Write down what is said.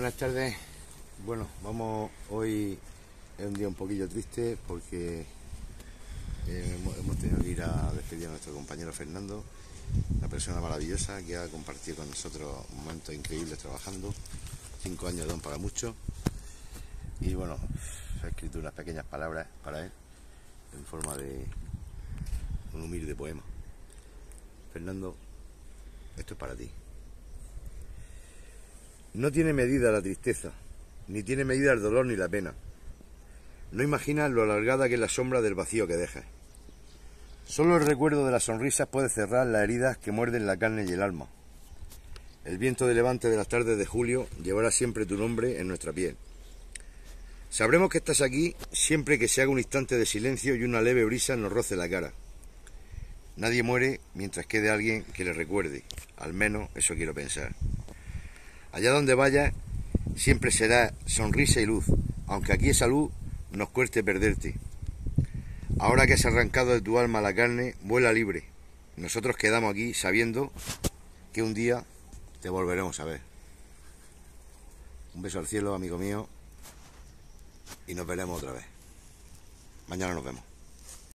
Buenas tardes. Bueno, vamos hoy es un día un poquillo triste porque eh, hemos tenido que ir a despedir a nuestro compañero Fernando, una persona maravillosa que ha compartido con nosotros momentos increíbles trabajando, cinco años don para mucho y bueno, ha escrito unas pequeñas palabras para él en forma de un humilde poema. Fernando, esto es para ti. No tiene medida la tristeza, ni tiene medida el dolor ni la pena. No imaginas lo alargada que es la sombra del vacío que dejas. Solo el recuerdo de las sonrisas puede cerrar las heridas que muerden la carne y el alma. El viento de levante de las tardes de julio llevará siempre tu nombre en nuestra piel. Sabremos que estás aquí siempre que se haga un instante de silencio y una leve brisa nos roce la cara. Nadie muere mientras quede alguien que le recuerde, al menos eso quiero pensar. Allá donde vayas, siempre será sonrisa y luz, aunque aquí esa luz nos cueste perderte. Ahora que has arrancado de tu alma la carne, vuela libre. Nosotros quedamos aquí sabiendo que un día te volveremos a ver. Un beso al cielo, amigo mío, y nos veremos otra vez. Mañana nos vemos.